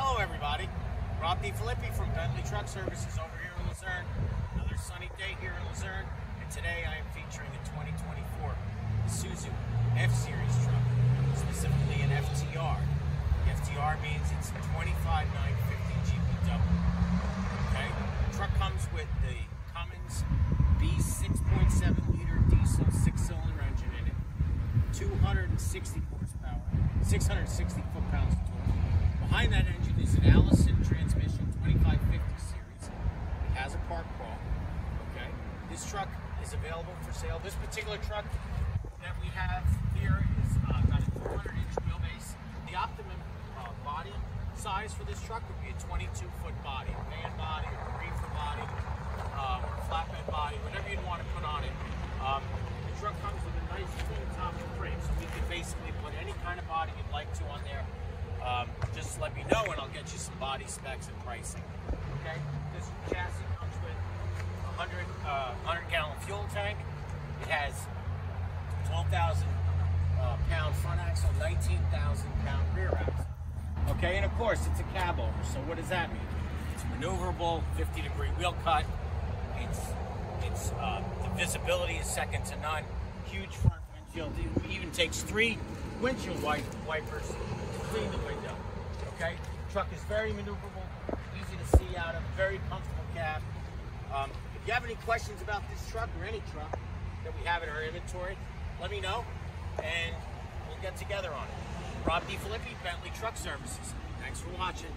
Hello, everybody. Rob DeFilippi from Bentley Truck Services over here in Luzerne. Another sunny day here in Luzerne, and today I am featuring a 2024 Isuzu F-Series truck, specifically an FTR. The FTR means it's 25950 GVW. Okay, the truck comes with the Cummins B6.7 liter diesel six-cylinder engine in it, 260 horsepower, 660 foot-pounds of torque. Behind that engine is an Allison transmission 2550 series. It has a park pawl. Okay. This truck is available for sale. This particular truck that we have here is uh, got a 200 inch wheelbase. The optimum uh, body size for this truck would be a 22 foot body, van body, reefer body, uh, or flatbed body, whatever you'd want to put on it. Um, the truck comes with a nice twin top frame, so we can basically put any kind of body you'd like to on there. Um, just let me know and I'll get you some body specs and pricing. Okay, this chassis comes with a 100, uh, 100 gallon fuel tank. It has 12,000 uh, pound front axle, 19,000 pound rear axle. Okay, and of course it's a cab over, so what does that mean? It's maneuverable, 50 degree wheel cut. It's, it's uh, the visibility is second to none. Huge front windshield. It even takes three windshield wipers to clean the window. Okay? Truck is very maneuverable, easy to see out of, very comfortable cab. Um, if you have any questions about this truck or any truck that we have in our inventory, let me know and we'll get together on it. Rob DeFilippi, Bentley Truck Services. Thanks for watching.